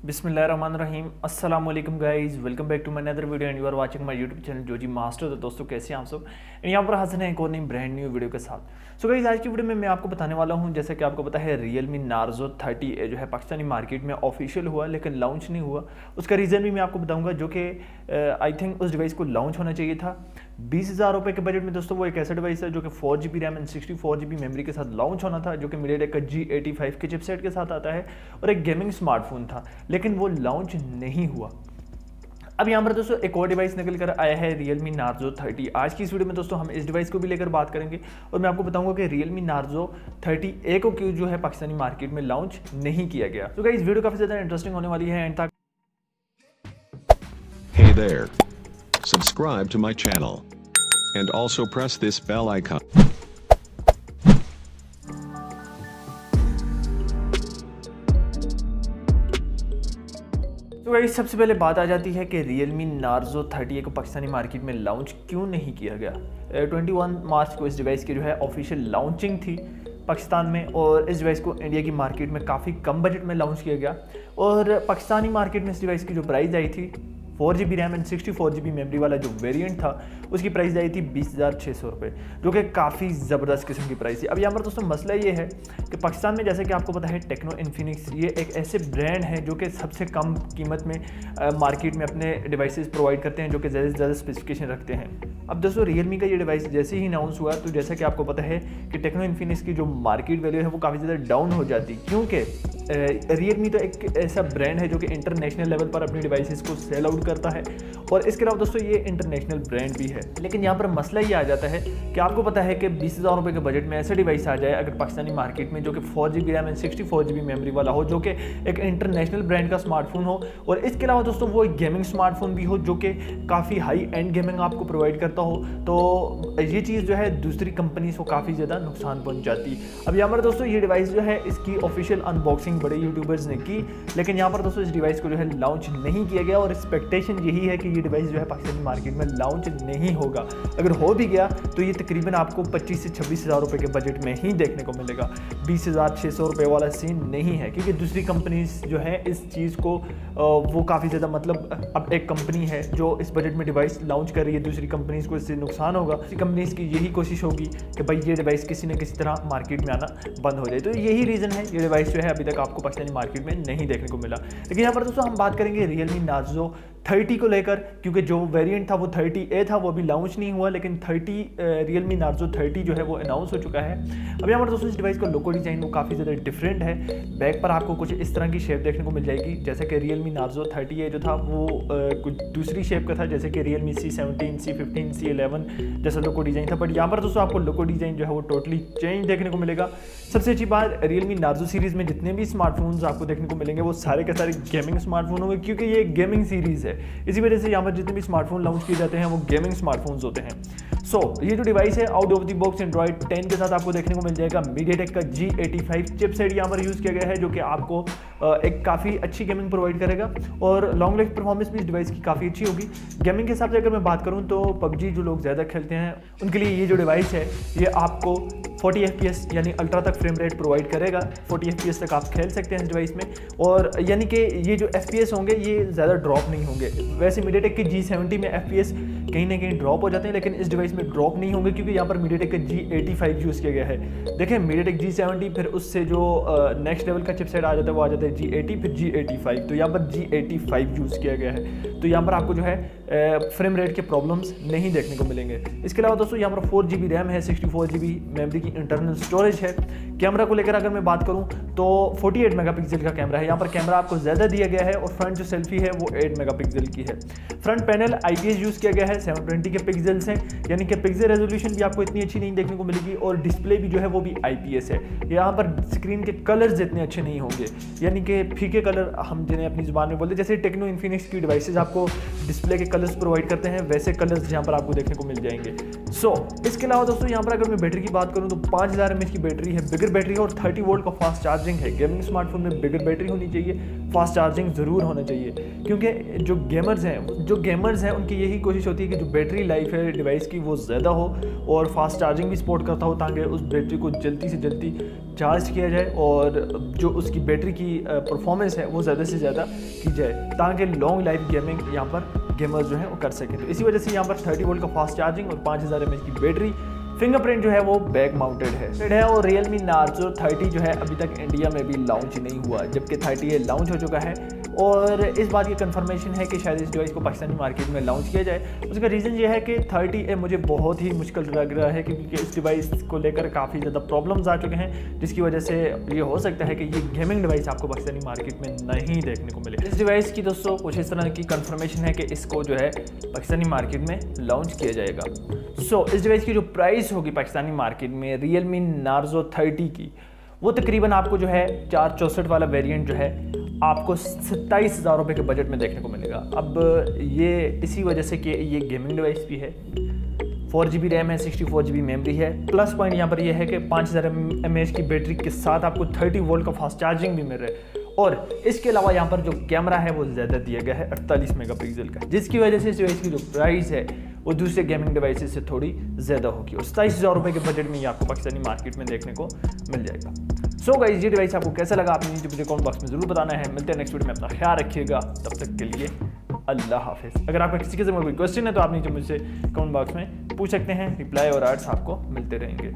बिस्मिल्लाहिर्रहमानिर्रहीम। अस्सलाम वालेकुम guys, welcome back to my another video and you are watching my YouTube channel जो G master. तो दोस्तों, कैसे हैं आप सब? एंड यहाँ पर हाजिर हैं एक और नई ब्रांड न्यू वीडियो के साथ। सो गाइस आज की वीडियो में मैं आपको बताने वाला हूँ, जैसे कि आपको पता है रियल मी नार्जो थर्टी जो है पाकिस्तानी मार्केट में ऑफिशियल हुआ, लेकिन लॉन्च नहीं हुआ। उसका रीज़न भी मैं आपको बताऊँगा, जो कि आई थिंक उस डिवाइस को लॉन्च होना चाहिए था। बीस हज़ार रुपये के बजट में दोस्तों वो एक ऐसा डिवाइस है जो कि four G B RAM and sixty four G B memory के साथ लॉन्च होना था, जो कि मीडियाटेक का जी एटी फाइव के चिपसेट के साथ आता है और एक गेमिंग स्मार्टफ़ोन था, लेकिन वो लॉन्च नहीं हुआ अब यहाँ पर दोस्तों एक और डिवाइस निकल कर आया है, Realme Narzo 30 आज की इस वीडियो में दोस्तों हम इस डिवाइस को भी लेकर बात करेंगे और मैं आपको बताऊँगा कि Realme Narzo 30 को क्यों जो है पाकिस्तानी मार्केट में लॉन्च नहीं किया गया तो क्या इस वीडियो काफ़ी ज़्यादा इंटरेस्टिंग होने वाली है एंड तक Hey. Subscribe to my channel. And also press this bell icon. तो भाई सबसे पहले बात आ जाती है कि Realme Narzo 30 को पाकिस्तानी मार्केट में लॉन्च क्यों नहीं किया गया ट्वेंटी वन मार्च को इस डिवाइस की जो है ऑफिशियल लॉन्चिंग थी पाकिस्तान में और इस डिवाइस को इंडिया की मार्केट में काफ़ी कम बजट में लॉन्च किया गया और पाकिस्तानी मार्केट में इस डिवाइस की जो प्राइस आई थी four G B RAM and sixty four G B memory वाला जो वेरिएंट था उसकी प्राइस आई थी बीस हज़ार छः सौ रुपये जो कि काफ़ी ज़बरदस्त किस्म की प्राइस थी। अब यहाँ पर दोस्तों मसला ये है कि पाकिस्तान में जैसे कि आपको पता है टेक्नो इन्फिनिक्स ये एक ऐसे ब्रांड है जो कि सबसे कम कीमत में आ, मार्केट में अपने डिवाइसेस प्रोवाइड करते हैं जो कि ज़्यादा से ज़्यादा स्पेसिफिकेशन रखते हैं। अब दोस्तों रियलमी का ये डिवाइस जैसे ही अनाउंस हुआ तो जैसा कि आपको पता है कि टेक्नो इन्फिनिक्स की जो मार्केट वैल्यू है वो काफ़ी ज़्यादा डाउन हो जाती। क्योंकि रियलमी तो एक ऐसा ब्रांड है जो कि इंटरनेशनल लेवल पर अपनी डिवाइसेस को सेल आउट करता है। और इसके अलावा दोस्तों, ये इंटरनेशनल ब्रांड भी है। लेकिन यहाँ पर मसला ये आ जाता है कि आपको पता है कि बीस हज़ार रुपये के बजट में ऐसा डिवाइस आ जाए, अगर पाकिस्तानी मार्केट में जो कि four G B RAM and sixty four G B memory वाला हो, जो कि एक इंटरनेशनल ब्रांड का स्मार्टफ़ोन हो। और इसके अलावा दोस्तों, वो एक गेमिंग स्मार्टफ़ोन भी हो, जो कि काफ़ी हाई एंड गेमिंग आपको प्रोवाइड करता हो। तो ये चीज़ जो है, दूसरी कंपनीज़ को काफ़ी ज़्यादा नुकसान पहुँच जाती अब यहाँ पर दोस्तों, ये डिवाइस जो है, इसकी ऑफिशियल अनबॉक्सिंग बड़े यूट्यूबर्स ने की। लेकिन यहाँ पर दोस्तों, इस डिवाइस को जो है लॉन्च नहीं किया गया और एक्सपेक्टेशन यही है कि ये डिवाइस जो है पाकिस्तानी मार्केट में लॉन्च नहीं होगा। अगर हो भी गया तो ये तकरीबन आपको पच्चीस से छब्बीस हज़ार रुपये के बजट में ही देखने को मिलेगा। बीस हज़ार छः सौ रुपये वाला सीन नहीं है, क्योंकि दूसरी कंपनीज़ जो है इस चीज़ को वो काफ़ी ज़्यादा मतलब अब एक कंपनी है जो इस बजट में डिवाइस लॉन्च कर रही है, दूसरी कंपनीज़ को इससे नुकसान होगा। इसी कंपनीज़ की यही कोशिश होगी कि भाई ये डिवाइस किसी न किसी तरह मार्केट में आना बंद हो जाए। तो यही रीज़न है, ये डिवाइस जो है अभी तक आपको पाकिस्तानी मार्केट में नहीं देखने को मिला। लेकिन यहाँ पर दोस्तों हम बात करेंगे रियलमी नाजो थर्टी को लेकर, क्योंकि जो वेरिएंट था वो थर्टी ए था, वो अभी लॉन्च नहीं हुआ, लेकिन thirty Realme Narzo thirty जो है वो अनाउंस हो चुका है। अब यहाँ पर दोस्तों इस डिवाइस का लोको डिज़ाइन वो काफ़ी ज़्यादा डिफरेंट है। बैक पर आपको कुछ इस तरह की शेप देखने को मिल जाएगी, जैसे कि Realme Narzo thirty A जो था, वो कुछ दूसरी शेप का था, जैसे कि Realme C seventeen C fifteen C eleven जैसा लोको डिज़ाइन था। बट यहाँ पर दोस्तों आपको लोको डिज़ाइन जो है वो टोटली चेंज देखने को मिलेगा। सबसे अच्छी बात रियल मी नार्जो सीरीज़ में जितने भी स्मार्टफोन्स आपको देखने को मिलेंगे वो सारे के सारे गेमिंग स्मार्टफ़ोन होंगे क्योंकि ये गेमिंग सीरीज़ है। इसी वजह से यहाँ पर जितने भी स्मार्टफ़ोन लॉन्च किए जाते हैं वो गेमिंग स्मार्टफोन्स होते हैं। सो so, ये जो डिवाइस है out of the box Android 10 के साथ आपको देखने को मिल जाएगा। मीडियाटेक का जी एटी फाइव चिपसेट यहाँ पर यूज़ किया गया है जो कि आपको एक काफ़ी अच्छी गेमिंग प्रोवाइड करेगा। और लॉन्ग लाइफ परफॉर्मेंस भी इस डिवाइस की काफ़ी अच्छी होगी। गेमिंग के हिसाब से अगर मैं बात करूँ तो पबजी जो लोग ज़्यादा खेलते हैं उनके लिए ये जो डिवाइस है ये आपको 40 एफ़ यानी अल्ट्रा तक फ्रेम रेट प्रोवाइड करेगा। 40 एफ़ तक आप खेल सकते हैं इस डिवाइस में और यानी कि ये जो FPS होंगे, ये ज़्यादा ड्रॉप नहीं होंगे। वैसे मीडिया के जी में FPS कहीं ना कहीं ड्रॉप हो जाते हैं, लेकिन इस डिवाइस में ड्रॉप नहीं होंगे क्योंकि यहाँ पर मीडियाटेक का जी एटी फाइव यूज़ किया गया है। देखें मीडियाटेक जी सेवेंटी फिर उससे जो नेक्स्ट लेवल का चिपसेट आ जाता है, वो आ जाता है जी एटी फिर जी एटी फाइव तो यहाँ पर जी एटी फाइव यूज़ किया गया है। तो यहाँ पर आपको जो है फ्रेम रेट के प्रॉब्लम्स नहीं देखने को मिलेंगे। इसके अलावा दोस्तों, यहाँ पर फोर जी बी रैम है sixty four G B memory की इंटरनल स्टोरेज है। कैमरा को लेकर अगर मैं बात करूँ तो 48 मेगापिक्सल का कैमरा है। यहाँ पर कैमरा आपको ज़्यादा दिया गया है और फ्रंट जो सेल्फी है, वो 8 मेगापिक्सल की है। फ्रंट पैनल आई यूज़ किया गया है 720 के पिक्सल्स हैं यानी कि पिक्सल रेजोल्यूशन भी आपको इतनी अच्छी नहीं देखने को मिलेगी और डिस्प्ले भी जो है वो भी आईपीएस है। यहाँ पर स्क्रीन के कलर्स इतने अच्छे नहीं होंगे यानी कि फीके कलर हम जिन्हें अपनी ज़ुबान में बोलते जैसे टेक्नो इन्फिनिक्स की डिवाइसेज आपको डिस्प्ले के कलर्स प्रोवाइड करते हैं वैसे कलर्स यहाँ पर आपको देखने को मिल जाएँगे। सो so, इसके अलावा दोस्तों यहाँ पर अगर मैं बैटरी की बात करूँ तो पाँच हज़ार एम की बैटरी है बिगर बैटरी है और थर्टी वोल्ट का फास्ट चार्जिंग है। गेमिंग स्मार्टफ़ोन में बिगर बैटरी होनी चाहिए फास्ट चार्जिंग ज़रूर होना चाहिए क्योंकि जो गेमर्स हैं जो गेमर्स हैं उनकी यही कोशिश होती है कि जो बैटरी लाइफ है, डिवाइस की वो ज़्यादा हो और फास्ट चार्जिंग भी सपोर्ट करता हो ताकि उस बैटरी को जल्दी से जल्दी चार्ज किया जाए और जो उसकी बैटरी की परफॉर्मेंस है वो ज़्यादा से ज़्यादा की जाए ताकि लॉन्ग लाइफ गेमिंग यहाँ पर गेमर्स जो है वो कर सकें। तो इसी वजह से यहाँ पर थर्टी वोल्ट का फास्ट चार्जिंग और पाँच हज़ार एम की बैटरी फिंगरप्रिंट जो है वो बैक माउंटेड है। है और रियल मी नार्जो थर्टी जो है अभी तक इंडिया में भी लॉन्च नहीं हुआ, जबकि थर्टी लॉन्च हो चुका है। और इस बात की कंफर्मेशन है कि शायद इस डिवाइस को पाकिस्तानी मार्केट में लॉन्च किया जाए। उसका रीज़न ये है कि थर्टी ए मुझे बहुत ही मुश्किल लग रहा है क्योंकि इस डिवाइस को लेकर काफ़ी ज़्यादा प्रॉब्लम्स आ चुके हैं जिसकी वजह से ये हो सकता है कि ये गेमिंग डिवाइस आपको पाकिस्तानी मार्केट में नहीं देखने को मिले। इस डिवाइस की दोस्तों कुछ इस तरह की कन्फर्मेशन है कि इसको जो है पाकिस्तानी मार्केट में लॉन्च किया जाएगा। सो so, इस डिवाइस की जो प्राइस होगी पाकिस्तानी मार्केट में रियल मी नार्जो थर्टी की वो तकरीबन आपको जो है चार चौंसठ वाला वेरिएंट जो है आपको सत्ताईस हज़ार रुपये के बजट में देखने को मिलेगा। अब ये इसी वजह से कि ये गेमिंग डिवाइस भी है फोर जी बी रैम है sixty four G B memory है। प्लस पॉइंट यहाँ पर यह है कि पाँच हज़ार एम एच की बैटरी के साथ आपको थर्टी वोल्ट का फास्ट चार्जिंग भी मिल रहा है। और इसके अलावा यहाँ पर जो कैमरा है, वो ज़्यादा दिया गया है, अड़तालीस मेगापिक्सल का। जिसकी वजह से इस डिवाइस की जो प्राइस है, वो दूसरे गेमिंग डिवाइसेस से थोड़ी ज़्यादा होगी। और सताईस हज़ार रुपये के बजट में ये आपको पाकिस्तानी मार्केट में देखने को मिल जाएगा। सो गाइज़ ये डिवाइस आपको कैसा लगा? आपने नीचे मुझे कमेंट बॉक्स में ज़रूर बताना है। मिलते हैं नेक्स्ट वीडियो में। अपना ख्याल रखिएगा। तब तक के लिए अल्लाह हाफिज़। अगर आपका किसी किस्म का कोई क्वेश्चन है तो आप नीचे मुझसे कमेंट बॉक्स में पूछ सकते हैं। रिप्लाई और आर्ट्स आपको मिलते रहेंगे।